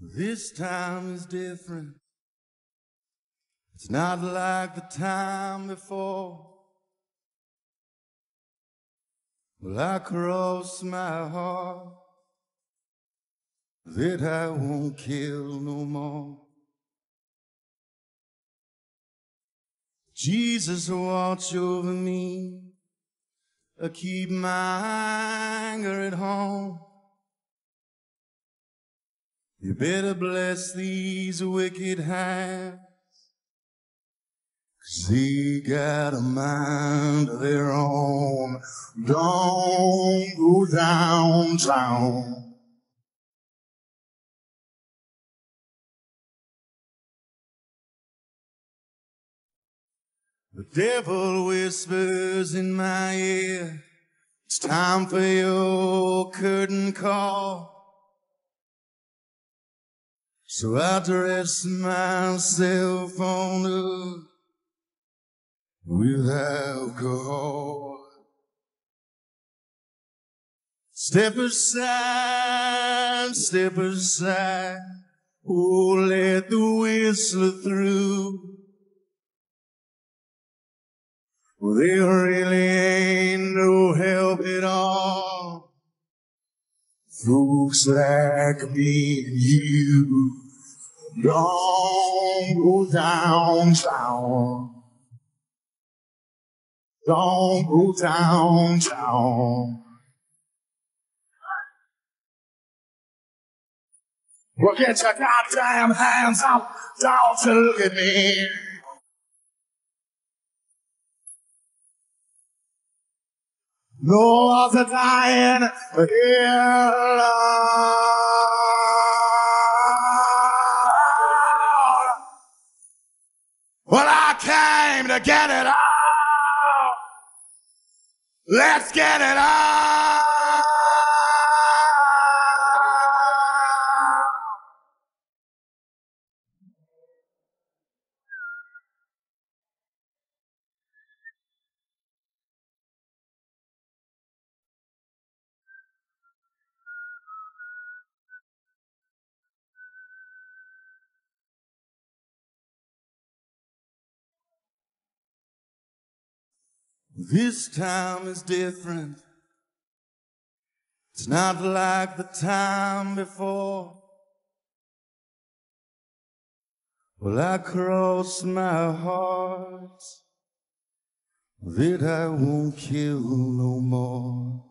This time is different. It's not like the time before. Well, I cross my heart that I won't kill no more. Jesus, watch over me. Uh, keep my anger at home. You better bless these wicked hands. Cause they got a mind of their own. Don't go downtown. The devil whispers in my ear. It's time for your curtain call. So I dress myself on up with alcohol. Step aside, step aside. Oh, let the whistler through. Well, there really ain't no help at all. Folks like me and you don't go downtown. Don't go downtown. Well, get your goddamn hands up. Don't you look at me. No other dying here. Well, I came to get it all. Let's get it on. This time is different. It's not like the time before. Well, I cross my heart that I won't kill no more.